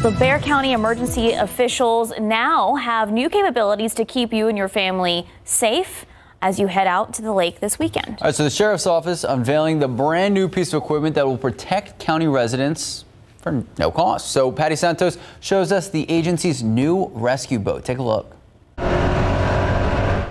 The Bexar County emergency officials now have new capabilities to keep you and your family safe as you head out to the lake this weekend. All right, so the sheriff's office unveiling the brand new piece of equipment that will protect county residents for no cost. So Patty Santos shows us the agency's new rescue boat. Take a look.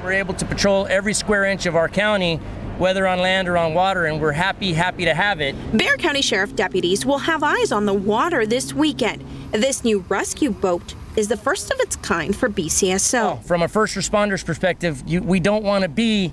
We're able to patrol every square inch of our county whether on land or on water, and we're happy, happy to have it. Bexar County Sheriff deputies will have eyes on the water this weekend. This new rescue boat is the first of its kind for BCSO. Oh, from a first responder's perspective, you, we don't want to be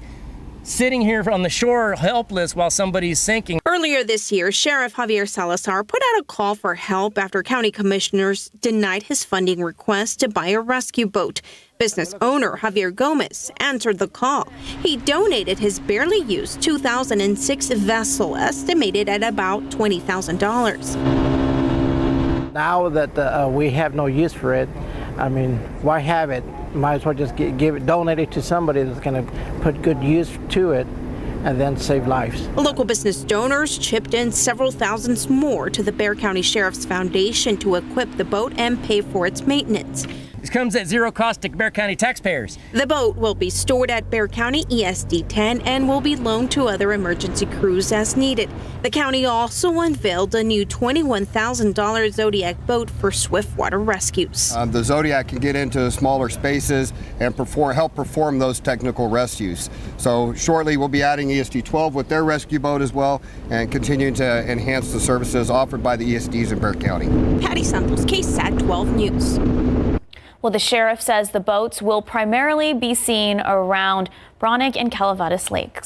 sitting here on the shore helpless while somebody's sinking. Earlier this year, Sheriff Javier Salazar put out a call for help after county commissioners denied his funding request to buy a rescue boat. Business owner Javier Gomez answered the call. He donated his barely used 2006 vessel, estimated at about $20,000. Now that uh, we have no use for it, I mean, why have it? Might as well just give it, donate it to somebody that's going to put good use to it and then save lives. Local business donors chipped in several thousands more to the Bexar County Sheriff's Foundation to equip the boat and pay for its maintenance. This comes at zero cost to Bexar County taxpayers. The boat will be stored at Bexar County ESD 10 and will be loaned to other emergency crews as needed. The county also unveiled a new $21,000 Zodiac boat for swiftwater rescues. Uh, the Zodiac can get into smaller spaces and perform, help perform those technical rescues. So shortly we'll be adding ESD 12 with their rescue boat as well and continuing to enhance the services offered by the ESDs in Bexar County. Patty Santos, KSAT 12 News. Well, the sheriff says the boats will primarily be seen around Braunig and Calaveras Lakes.